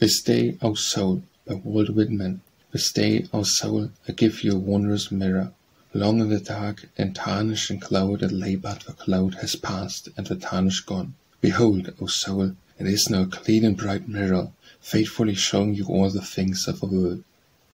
This O soul, by Walt Whitman. This day, O soul, I give you a wondrous mirror. Long in the dark and tarnished and clouded, lay but the cloud has passed and the tarnish gone. Behold, O soul, it is now a clean and bright mirror, faithfully showing you all the things of the world.